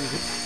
music.